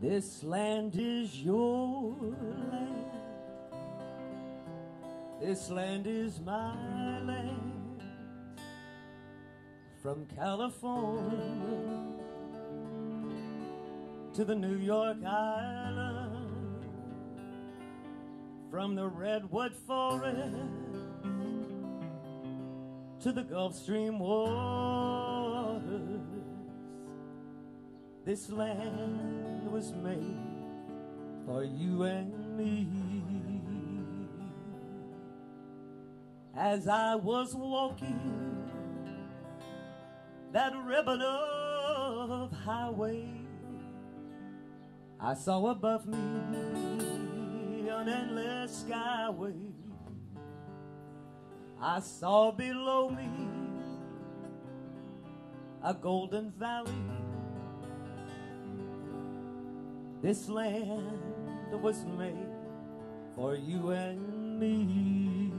This land is your land. This land is my land. From California to the New York Island. From the Redwood Forest to the Gulf Stream waters. This land was made for you and me. As I was walking that ribbon of highway, I saw above me an endless skyway. I saw below me a golden valley. This land was made for you and me.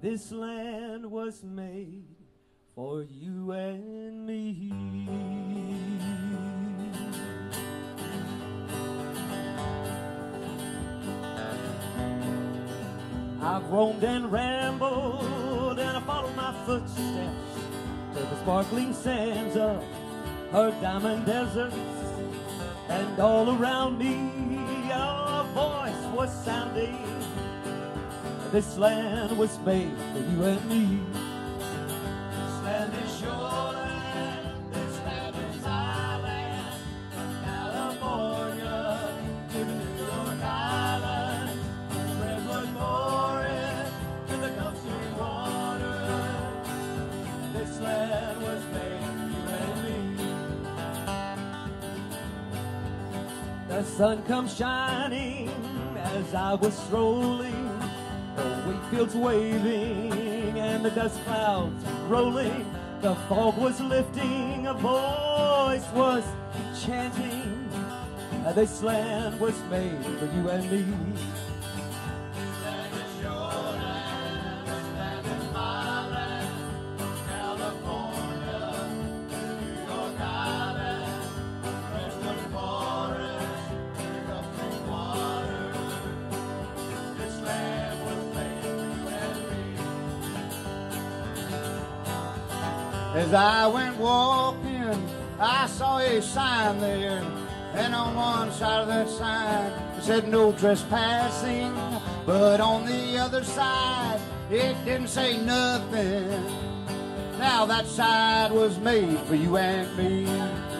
This land was made for you and me. I've roamed and rambled and I followed my footsteps to the sparkling sands of her diamond deserts. And all around me a voice was sounding. This land was made for you and me. The sun comes shining as I was strolling, the wheat fields waving and the dust clouds rolling. The fog was lifting, a voice was chanting. This land was made for you and me. As I went walking, I saw a sign there, and on one side of that sign it said no trespassing, but on the other side it didn't say nothing. Now that side was made for you and me.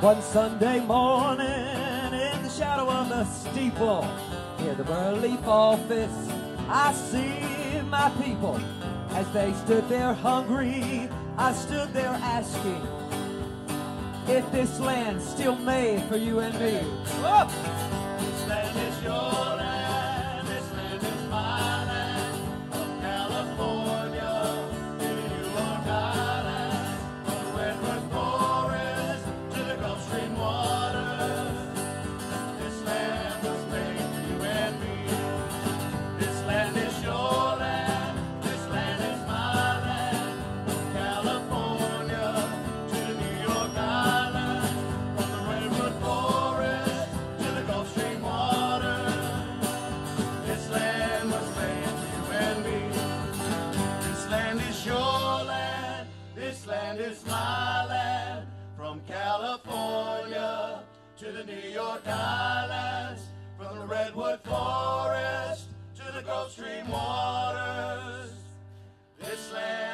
One Sunday morning in the shadow of the steeple near the relief office, I see my people as they stood there hungry. I stood there asking if this land's still made for you and me. Whoa! This land is your This land is my land. From California to the New York Islands. From the Redwood Forest to the Gulf Stream waters. This land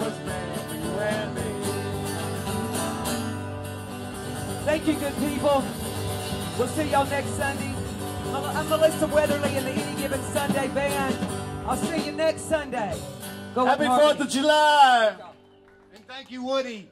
was made. Thank you, good people. We'll see y'all next Sunday. I'm Melissa Weatherly in the Any Given Sunday Band. I'll see you next Sunday. Go Happy 4th of July. And thank you, Woody.